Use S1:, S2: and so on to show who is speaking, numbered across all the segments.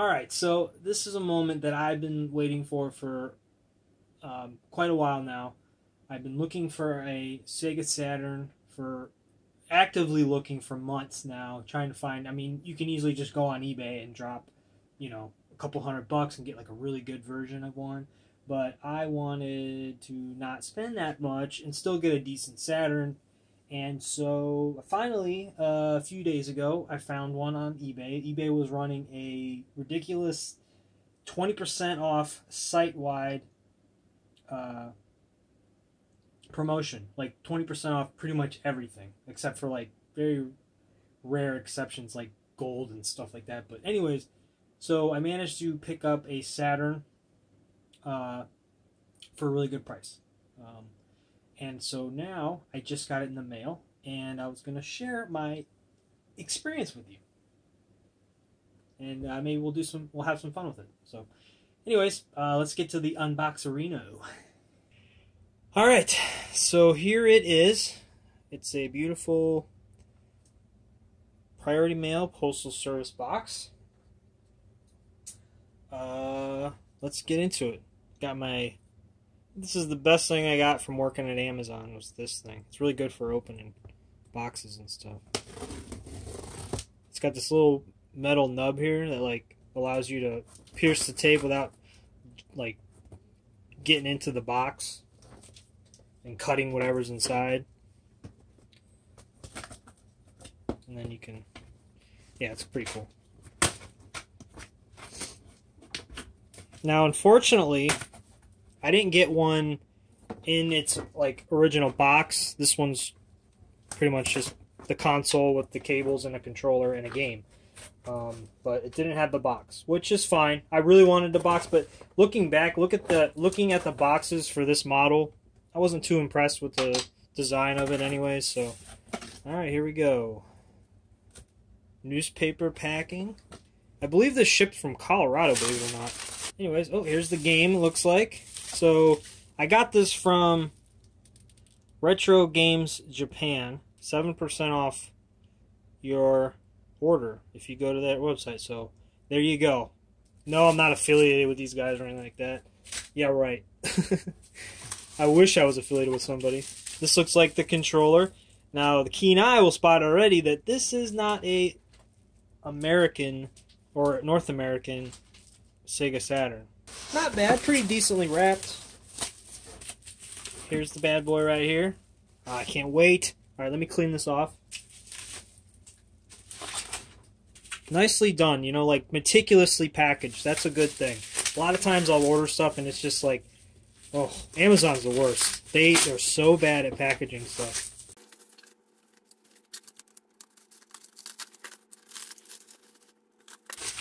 S1: All right, so this is a moment that I've been waiting for for um, quite a while now. I've been looking for a Sega Saturn for actively looking for months now, trying to find. I mean, you can easily just go on eBay and drop, you know, a couple hundred bucks and get like a really good version of one. But I wanted to not spend that much and still get a decent Saturn. And so finally, uh, a few days ago, I found one on eBay. eBay was running a ridiculous 20% off site wide uh, promotion, like 20% off pretty much everything, except for like very rare exceptions like gold and stuff like that. But, anyways, so I managed to pick up a Saturn uh, for a really good price. Um, and so now I just got it in the mail, and I was going to share my experience with you. And uh, maybe we'll do some, we'll have some fun with it. So, anyways, uh, let's get to the unboxerino. All right, so here it is. It's a beautiful Priority Mail Postal Service box. Uh, let's get into it. Got my this is the best thing I got from working at Amazon was this thing. It's really good for opening boxes and stuff. It's got this little metal nub here that like allows you to pierce the tape without like getting into the box and cutting whatever's inside. And then you can yeah, it's pretty cool. Now, unfortunately, I didn't get one in its like original box. This one's pretty much just the console with the cables and a controller and a game. Um, but it didn't have the box, which is fine. I really wanted the box, but looking back, look at the looking at the boxes for this model, I wasn't too impressed with the design of it, anyway. So, all right, here we go. Newspaper packing. I believe this shipped from Colorado, believe it or not. Anyways, oh, here's the game. Looks like so I got this from Retro Games Japan, 7% off your order if you go to that website. So there you go. No, I'm not affiliated with these guys or anything like that. Yeah, right. I wish I was affiliated with somebody. This looks like the controller. Now, the keen eye will spot already that this is not a American or North American Sega Saturn. Not bad, pretty decently wrapped. Here's the bad boy right here. Oh, I can't wait. All right, let me clean this off. Nicely done, you know, like meticulously packaged. That's a good thing. A lot of times I'll order stuff and it's just like, oh, Amazon's the worst. They are so bad at packaging stuff.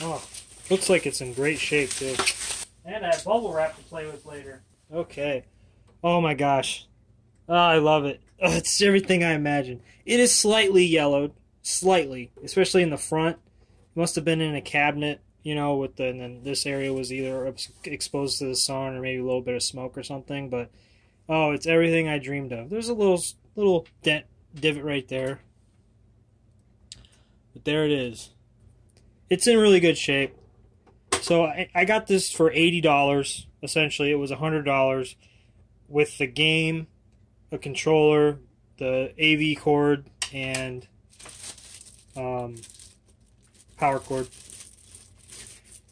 S1: Oh, looks like it's in great shape too. And I have bubble wrap to play with later. Okay. Oh my gosh. Oh, I love it. Oh, it's everything I imagined. It is slightly yellowed. Slightly. Especially in the front. It must have been in a cabinet, you know, with the, and then this area was either exposed to the sun or maybe a little bit of smoke or something. But, oh, it's everything I dreamed of. There's a little, little dent, divot right there. But there it is. It's in really good shape. So I, I got this for eighty dollars. Essentially, it was hundred dollars with the game, a controller, the AV cord, and um, power cord.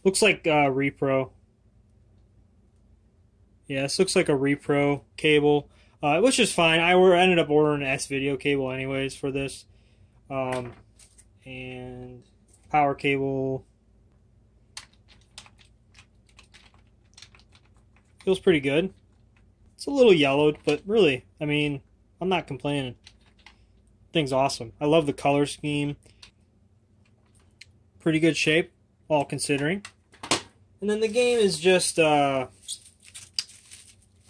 S1: Looks like uh, repro. Yeah, this looks like a repro cable, uh, which is fine. I ended up ordering an S video cable anyways for this, um, and power cable Feels pretty good. It's a little yellowed, but really, I mean, I'm not complaining. Thing's awesome. I love the color scheme. Pretty good shape, all considering. And then the game is just, uh,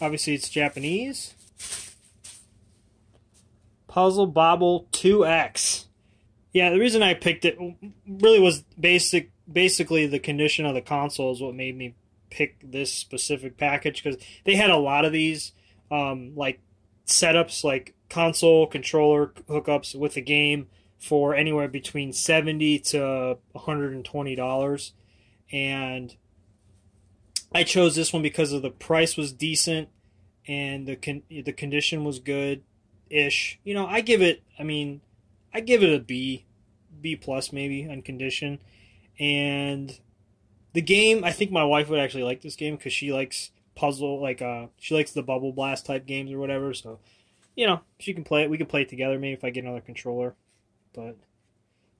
S1: obviously it's Japanese. Puzzle Bobble 2X. Yeah, the reason I picked it really was basic, basically the condition of the console is what made me pick this specific package because they had a lot of these um, like setups like console controller hookups with the game for anywhere between 70 to 120 dollars and I chose this one because of the price was decent and the con- the condition was good ish. You know, I give it. I mean, I give it a B, B plus maybe on condition, and the game. I think my wife would actually like this game because she likes puzzle, like uh, she likes the bubble blast type games or whatever. So, you know, she can play it. We can play it together. Maybe if I get another controller, but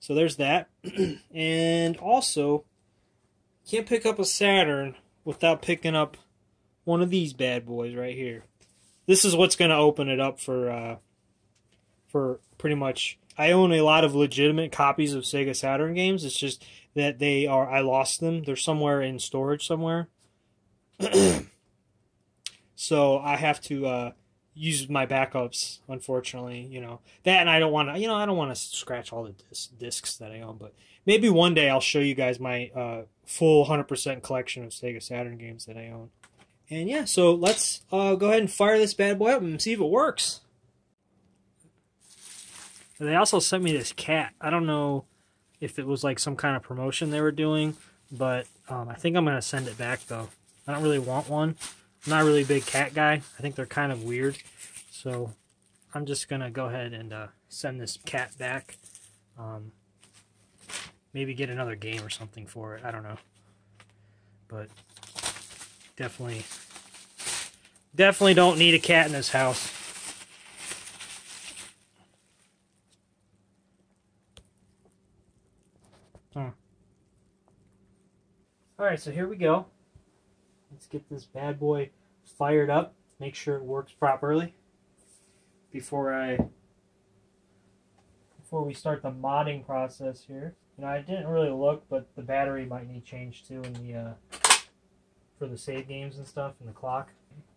S1: so there's that, and also can't pick up a Saturn without picking up one of these bad boys right here. This is what's going to open it up for uh, for pretty much. I own a lot of legitimate copies of Sega Saturn games. It's just that they are I lost them. They're somewhere in storage somewhere. so I have to uh, use my backups. Unfortunately, you know that, and I don't want to. You know, I don't want to scratch all the dis- discs that I own. But maybe one day I'll show you guys my uh, full 100% collection of Sega Saturn games that I own. And yeah, so let's uh, go ahead and fire this bad boy up and see if it works. They also sent me this cat. I don't know if it was like some kind of promotion they were doing, but um, I think I'm going to send it back though. I don't really want one. I'm not really a big cat guy. I think they're kind of weird. So I'm just going to go ahead and uh, send this cat back. Um, maybe get another game or something for it. I don't know. But definitely, definitely don't need a cat in this house. Huh. Alright, so here we go. Let's get this bad boy fired up. Make sure it works properly before I before we start the modding process here. You know, I didn't really look, but the battery might need change too in the uh, for the save games and stuff and the clock.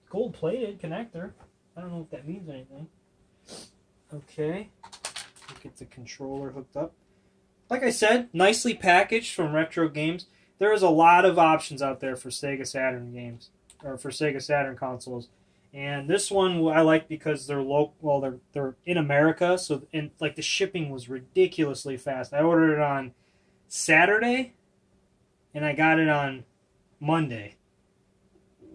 S1: Gold plated connector. I don't know if that means anything. Okay, get the controller hooked up. Like I said, nicely packaged from Retro Games. There is a lot of options out there for Sega Saturn games or for Sega Saturn consoles. And this one I like because they're local. Well, they're they're in America, so and like the shipping was ridiculously fast. I ordered it on Saturday, and I got it on Monday.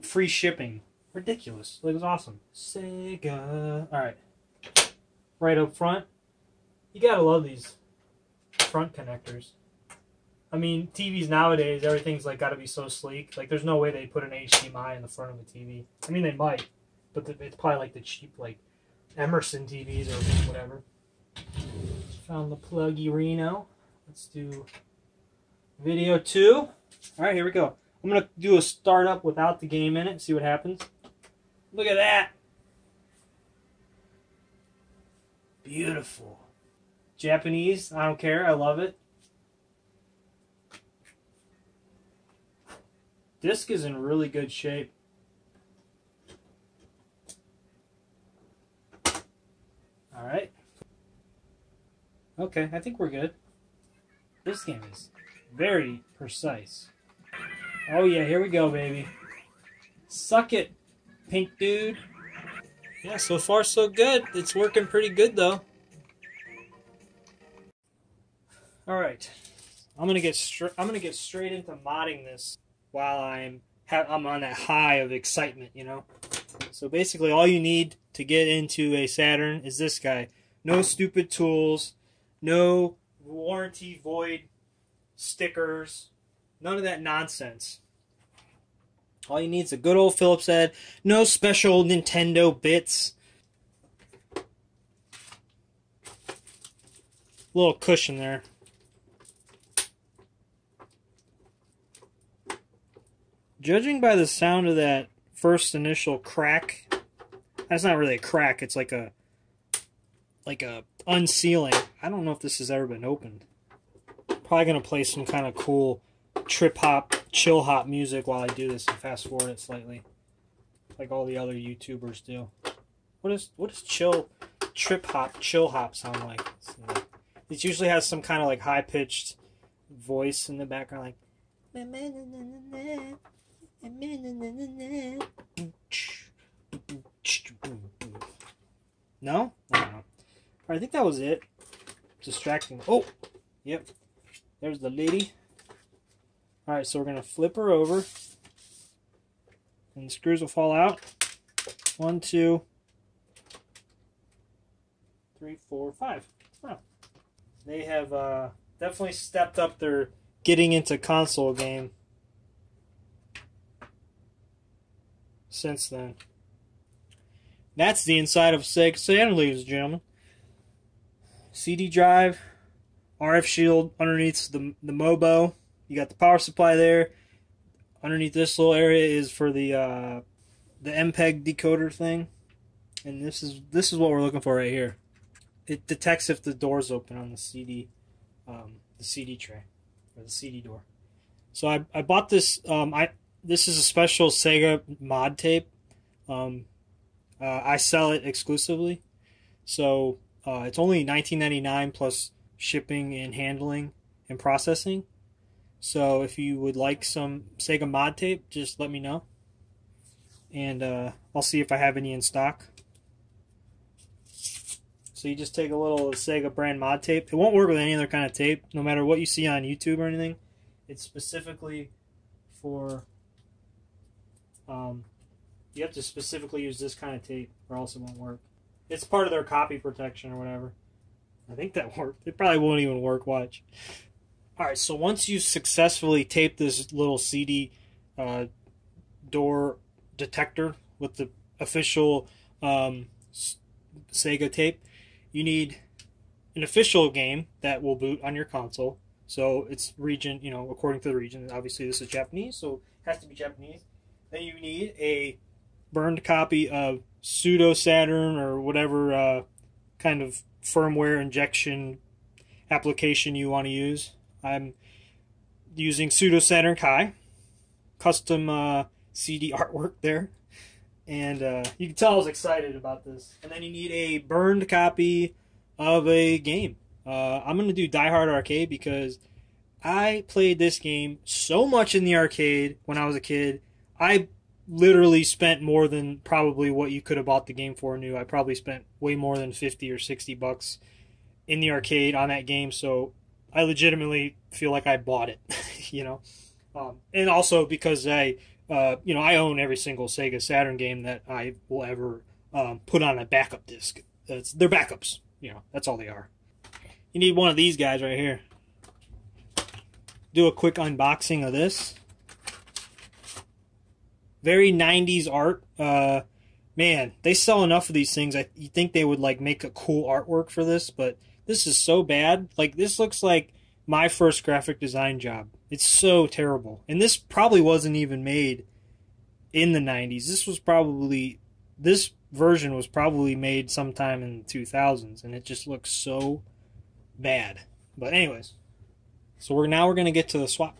S1: Free shipping, ridiculous. Like it was awesome. Sega. All right, right up front. You gotta love these front connectors. I mean, TVs nowadays, everything's like got to be so sleek. Like, there's no way they put an HDMI in the front of a TV. I mean, they might, but it's probably like the cheap, like Emerson TVs or whatever. Found the pluggy Reno. Let's do video two. All right, here we go. I'm gonna do a startup without the game in it. See what happens. Look at that. Beautiful. Japanese. I don't care. I love it. Disc is in really good shape. All right. Okay, I think we're good. This game is very precise. Oh yeah, here we go, baby. Suck it, pink dude. Yeah, so far so good. It's working pretty good though. All right, I'm gonna get straight. I'm gonna get straight into modding this while I'm I'm on that high of excitement, you know. So basically, all you need to get into a Saturn is this guy. No stupid tools, no warranty void stickers, none of that nonsense. All you need is a good old Phillips head, no special Nintendo bits. Little cushion there. Judging by the sound of that first initial crack, that's not really a crack, it's like a like a unsealing. I don't know if this has ever been opened. Probably gonna play some kind of cool trip hop, chill hop music while I do this and fast forward it slightly. Like all the other YouTubers do. What is what does chill trip hop, chill hop sound like? It usually has some kind of like high pitched voice in the background like no? I I think that was it. Distracting. Oh! Yep. There's the lady. Alright, so we're going to flip her over. And the screws will fall out. One, two, three, four, five. Wow. They have uh, definitely stepped up their getting into console game since then. That's the inside of Sega Saturn, and gentlemen. CD drive, RF shield underneath the the MOBO. You got the power supply there. Underneath this little area is for the uh, the MPEG decoder thing, and this is this is what we're looking for right here. It detects if the door's open on the CD, um, the CD tray, or the CD door. So I, I bought this. Um, I this is a special Sega mod tape. Um, uh, I sell it exclusively, so uh, it's only 19.99 plus shipping and handling and processing. So if you would like some Sega mod tape, just let me know, and uh, I'll see if I have any in stock. So you just take a little Sega brand mod tape. It won't work with any other kind of tape, no matter what you see on YouTube or anything. It's specifically for um, you have to specifically use this kind of tape or else it won't work. It's part of their copy protection or whatever. I think that worked. It probably won't even work. Watch. Alright, so once you successfully tape this little CD uh, door detector with the official um, Sega tape, you need an official game that will boot on your console. So it's region, you know, according to the region. Obviously, this is Japanese, so it has to be Japanese. Then you need a burned copy of pseudo Saturn or whatever uh, kind of firmware injection application you want to use. I'm using pseudo Saturn Kai, custom uh, CD artwork there, and uh, you can tell I was excited about this. And then you need a burned copy of a game. Uh, I'm gonna do Die Hard Arcade because I played this game so much in the arcade when I was a kid. I literally spent more than probably what you could have bought the game for new. I probably spent way more than 50 or 60 bucks in the arcade on that game, so I legitimately feel like I bought it, you know. Um, and also because I, uh, you know, I own every single Sega Saturn game that I will ever um, put on a backup disc. It's, they're backups, you know. That's all they are. You need one of these guys right here. Do a quick unboxing of this very 90s art. Uh, man, they sell enough of these things. I you think they would like make a cool artwork for this, but this is so bad. Like this looks like my first graphic design job. It's so terrible. And this probably wasn't even made in the 90s. This was probably this version was probably made sometime in the 2000s and it just looks so bad. But anyways, so we're now we're going to get to the swap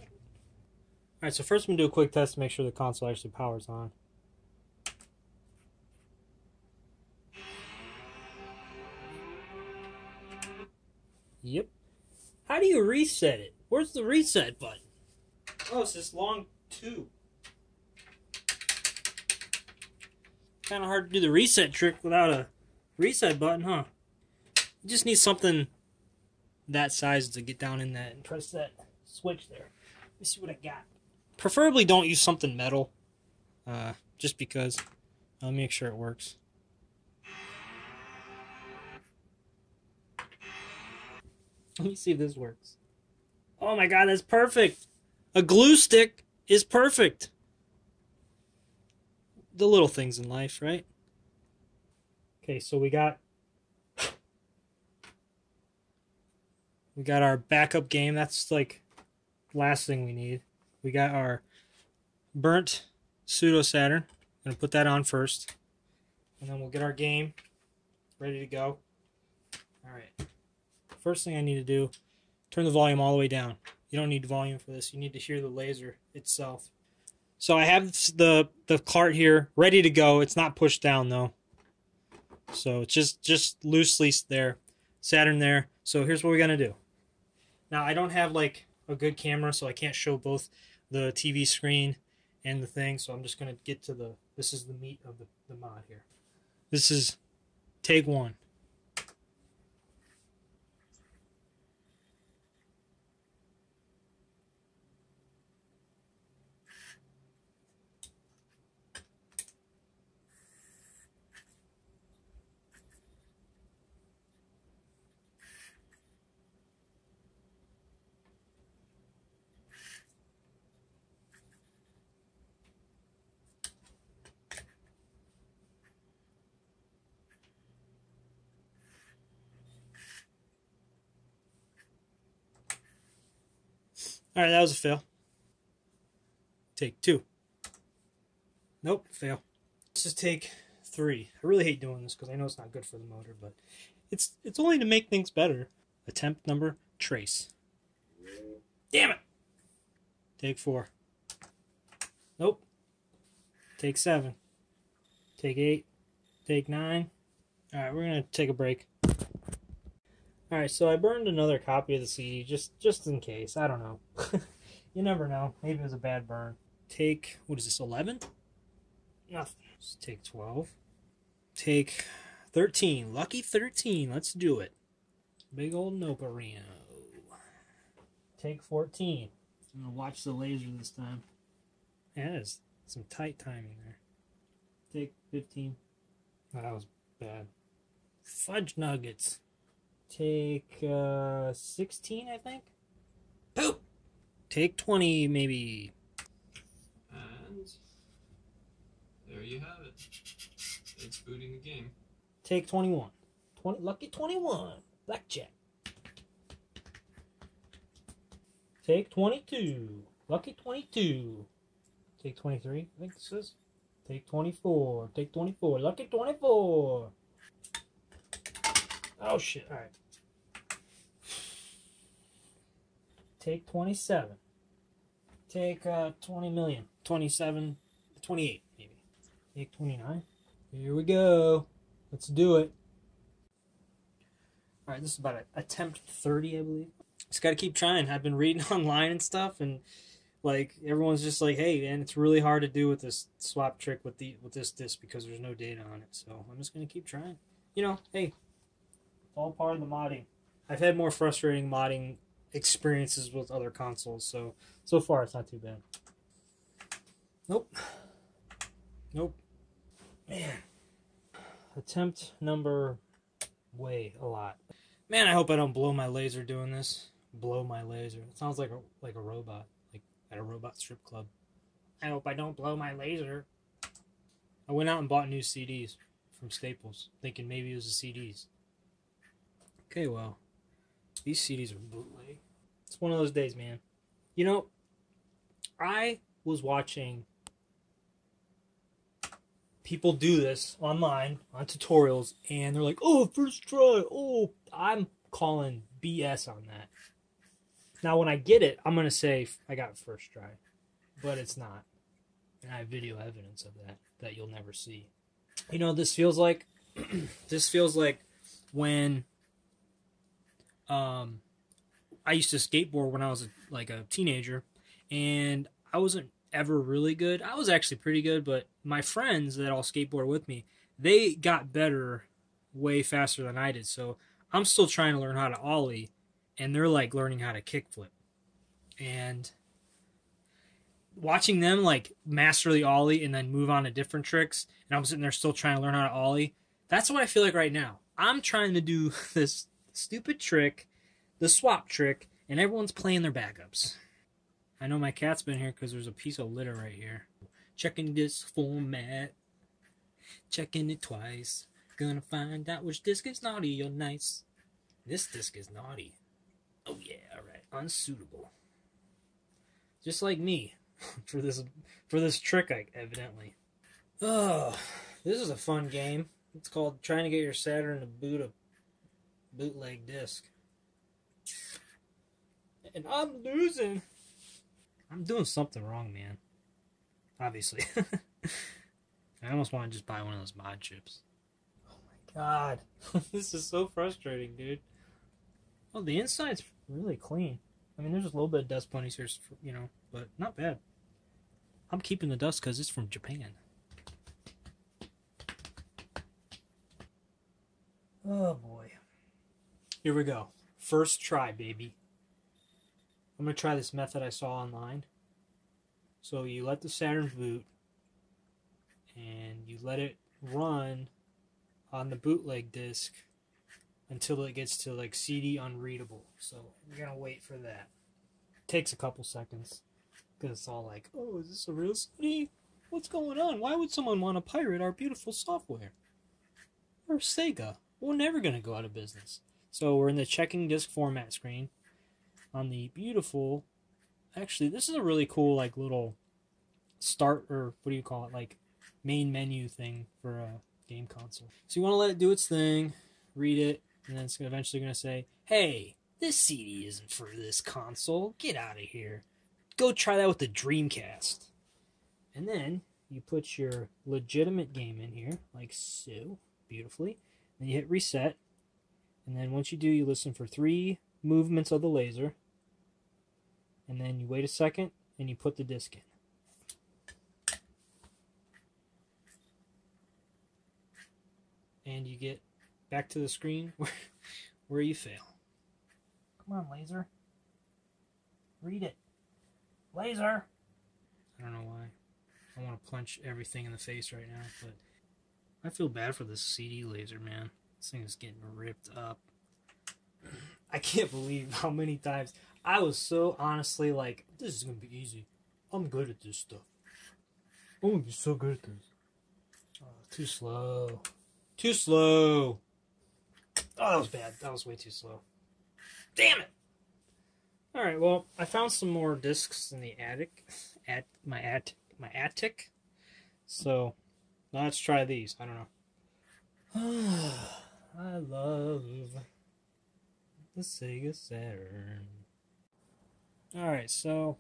S1: Alright, so first I'm going to do a quick test to make sure the console actually powers on. Yep. How do you reset it? Where's the reset button? Oh, it's this long tube. Kind of hard to do the reset trick without a reset button, huh? You just need something that size to get down in that and press that switch there. Let me see what I got. Preferably don't use something metal, uh, just because. I'll make sure it works. Let me see if this works. Oh my god, that's perfect! A glue stick is perfect! The little things in life, right? Okay, so we got we got our backup game. That's like last thing we need we got our burnt pseudo Saturn. I'm gonna put that on first, and then we'll get our game ready to go. All right. First thing I need to do, turn the volume all the way down. You don't need volume for this. You need to hear the laser itself. So I have the the cart here ready to go. It's not pushed down though. So it's just just loosely there. Saturn there. So here's what we're gonna do. Now I don't have like a good camera, so I can't show both the TV screen and the thing. So I'm just going to get to the, this is the meat of the, the mod here. This is take one. All right, that was a fail. Take two. Nope, fail. Let's just take three. I really hate doing this because I know it's not good for the motor, but it's it's only to make things better. Attempt number trace. Damn it. Take four. Nope. Take seven. Take eight. Take nine. All right, we're gonna take a break. All right, so I burned another copy of the CD just just in case. I don't know. you never know. Maybe it was a bad burn. Take what is this? Eleven? Nothing. Let's take twelve. Take thirteen. Lucky thirteen. Let's do it. Big old Noparino. Take fourteen. I'm gonna watch the laser this time. Yeah, that is some tight timing there. Take 15. Oh, that was bad. Fudge nuggets. Take uh, 16, I think. Poop! Take 20, maybe.
S2: And there you have it. It's booting the game.
S1: Take 21. 20, lucky 21. Blackjack. Take 22. Lucky 22. Take 23, I think this is. Take 24. Take 24. Lucky 24. Oh, shit. All right. Take 27. Take uh, 20 million. 27. 28, maybe. Take 29. Here we go. Let's do it. All right, this is about a, attempt 30, I believe. Just got to keep trying. I've been reading online and stuff, and like everyone's just like, "Hey, man, it's really hard to do with this swap trick with the with this disc because there's no data on it." So I'm just gonna keep trying. You know, hey, it's all part of the modding. I've had more frustrating modding experiences with other consoles, so so far it's not too bad. Nope. Nope. Man. Attempt number way a lot. Man, I hope I don't blow my laser doing this. Blow my laser. It sounds like a like a robot, like at a robot strip club. I hope I don't blow my laser. I went out and bought new CDs from Staples, thinking maybe it was the CDs. Okay, well, these CDs are bootleg. It's one of those days, man. You know, I was watching people do this online on tutorials, and they're like, "Oh, first try." Oh, I'm calling BS on that. Now, when I get it, I'm gonna say I got first try, but it's not, and I have video evidence of that that you'll never see. You know, this feels like this feels like when um I used to skateboard when I was like a teenager, and I wasn't ever really good. I was actually pretty good, but my friends that all skateboard with me, they got better way faster than I did. So I'm still trying to learn how to ollie, and they're like learning how to kickflip. And watching them like master the ollie and then move on to different tricks, and I'm sitting there still trying to learn how to ollie. That's what I feel like right now. I'm trying to do this stupid trick, the swap trick, and everyone's playing their backups. I know my cat's been here because there's a piece of litter right here. Checking this format. Checking it twice. Gonna find out which disc is naughty or nice. This disc is naughty. Oh yeah, alright. Unsuitable. Just like me. for this for this trick I evidently. Oh this is a fun game. It's called trying to get your Saturn to boot a bootleg disc. And I'm losing. I'm doing something wrong, man. Obviously. I almost want to just buy one of those mod chips. Oh my god. this is so frustrating, dude. Oh, the inside's really clean. I mean, there's just a little bit of dust bunnies here, you know, but not bad. I'm keeping the dust because it's from Japan. Oh boy. Here we go. First try, baby. I'm going to try this method I saw online. So you let the Saturn boot and you let it run on the bootleg disc until it gets to like CD unreadable. So you're going to wait for that. Takes a couple seconds because it's all like, oh, is this a real CD? What's going on? Why would someone want to pirate our beautiful software? Or Sega. We're never going to go out of business. So we're in the checking disc format screen on the beautiful actually, this is a really cool like little start or what do you call it? Like main menu thing for a game console. So you want to let it do its thing, read it, and then it's eventually going to say, "Hey, this CD isn't for this console. Get out of here. Go try that with the Dreamcast." And then you put your legitimate game in here, like so, beautifully. Then you hit reset, and then once you do, you listen for three movements of the laser, and then you wait a second, and you put the disc in. And you get back to the screen where, where you fail. Come on, laser. Read it. Laser! I don't know why. I want to punch everything in the face right now, but I feel bad for this CD laser, man. This thing is getting ripped up. I can't believe how many times I was so honestly like, this is gonna be easy. I'm good at this stuff. I'm gonna be so good at this. Oh, too slow. Too slow. Oh, that was bad. That was way too slow. Damn it! Alright, well, I found some more discs in the attic. At my attic my attic. So now let's try these. I don't know. I love the Sega Saturn. Alright, so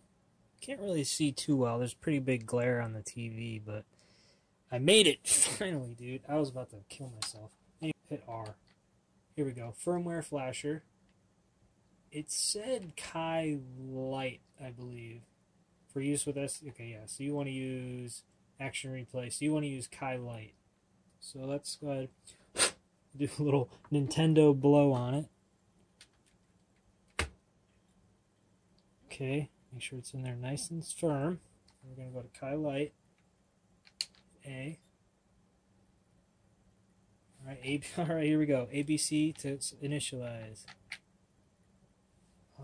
S1: can't really see too well. There's pretty big glare on the TV, but I made it finally, dude. I was about to kill myself. Hit R. Here we go. Firmware flasher. It said Kai Light, I believe for use with this. Okay, yeah. So you want to use action replay. So you want to use Kai Light. So let's go ahead do a little Nintendo blow on it. Okay, make sure it's in there nice and firm. We're gonna go to Light. A. All right, A. All right, here we go. ABC to initialize.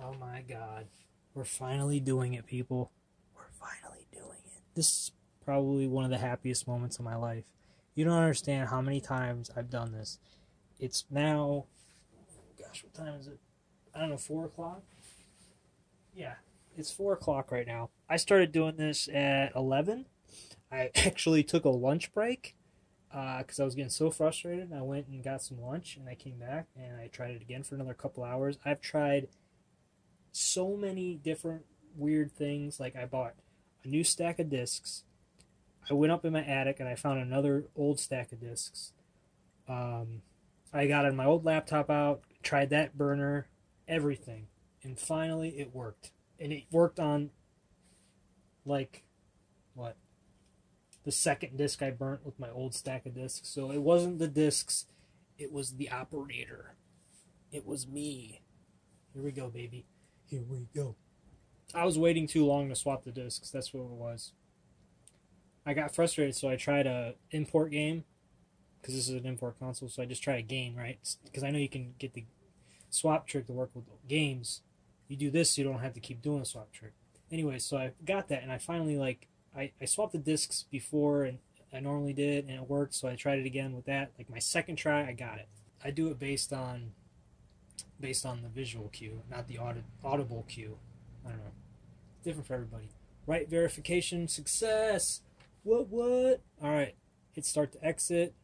S1: Oh my God, we're finally doing it, people We're finally doing it. This is probably one of the happiest moments of my life. You don't understand how many times I've done this. It's now, gosh, what time is it? I don't know, 4 o'clock? Yeah, it's 4 o'clock right now. I started doing this at 11. I actually took a lunch break because uh, I was getting so frustrated. I went and got some lunch and I came back and I tried it again for another couple hours. I've tried so many different weird things. Like I bought a new stack of discs. I went up in my attic and I found another old stack of discs. Um, I got my old laptop out, tried that burner, everything, and finally it worked. And it worked on like what the second disc I burnt with my old stack of discs. So it wasn't the discs, it was the operator. It was me. Here we go, baby. Here we go. I was waiting too long to swap the discs. That's what it was. I got frustrated, so I tried a import game because this is an import console. So I just try a game, right? Because I know you can get the swap trick to work with games. You do this, you don't have to keep doing the swap trick. Anyway, so I got that, and I finally like I, I swapped the discs before, and I normally did, and it worked. So I tried it again with that. Like my second try, I got it. I do it based on based on the visual cue, not the audi- audible cue. I don't know different for everybody. Right verification success. What what? All right, hit start to exit.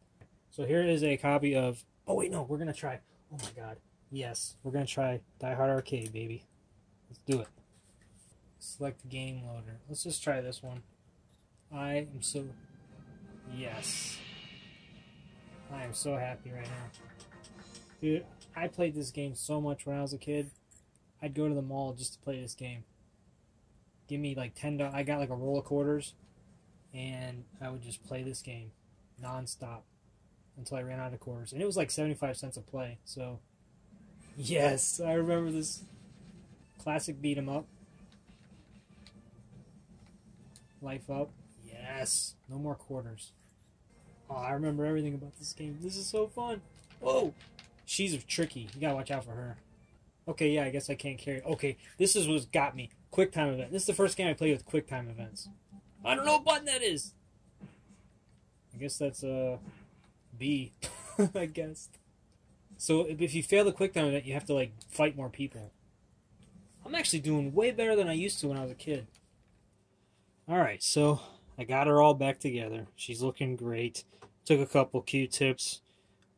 S1: So here is a copy of. Oh wait, no, we're gonna try. Oh my god, yes, we're gonna try Die Hard Arcade, baby. Let's do it. Select the game loader. Let's just try this one. I am so. Yes. I am so happy right now. Dude, I played this game so much when I was a kid. I'd go to the mall just to play this game give me like ten. I got like a roll of quarters, and I would just play this game nonstop until I ran out of quarters, and it was like seventy five cents a play. So, yes, I remember this classic beat 'em up. Life up, yes. No more quarters. Oh, I remember everything about this game. This is so fun. Whoa, she's tricky. You gotta watch out for her. Okay, yeah, I guess I can't carry. Okay, this is what's got me. Quick time event. This is the first game I played with quick time events. I don't know what button that is. I guess that's uh B. I guess. So if you fail the quick time event, you have to like fight more people. I'm actually doing way better than I used to when I was a kid. Alright, so I got her all back together. She's looking great. Took a couple Q-tips,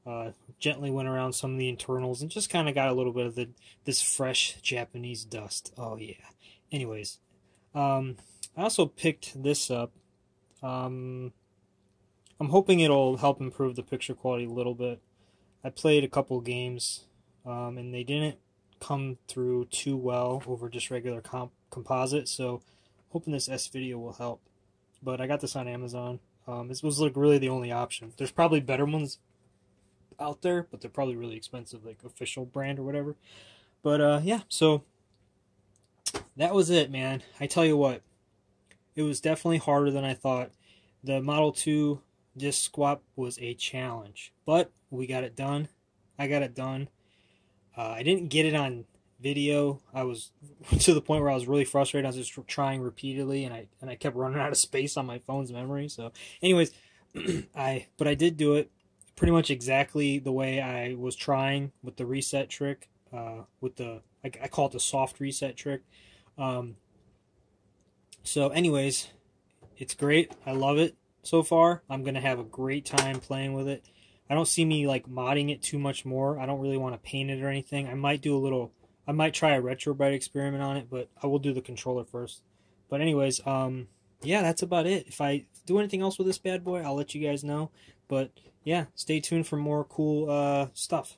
S1: uh, gently went around some of the internals, and just kind of got a little bit of the this fresh Japanese dust. Oh yeah. Anyways, um, I also picked this up. Um, I'm hoping it'll help improve the picture quality a little bit. I played a couple games, um, and they didn't come through too well over just regular comp composite, so hoping this S video will help. But I got this on Amazon. Um, this was like really the only option. There's probably better ones out there, but they're probably really expensive, like official brand or whatever. But uh, yeah, so that was it, man. I tell you what, it was definitely harder than I thought. The Model 2 disc swap was a challenge, but we got it done. I got it done. Uh, I didn't get it on video. I was to the point where I was really frustrated. I was just trying repeatedly, and I and I kept running out of space on my phone's memory. So, anyways, I but I did do it pretty much exactly the way I was trying with the reset trick. Uh, with the I, I, call it the soft reset trick. Um, so, anyways, it's great. I love it so far. I'm gonna have a great time playing with it. I don't see me like modding it too much more. I don't really want to paint it or anything. I might do a little I might try a retrobrite experiment on it, but I will do the controller first. But anyways, um, yeah, that's about it. If I do anything else with this bad boy, I'll let you guys know. But yeah, stay tuned for more cool uh, stuff.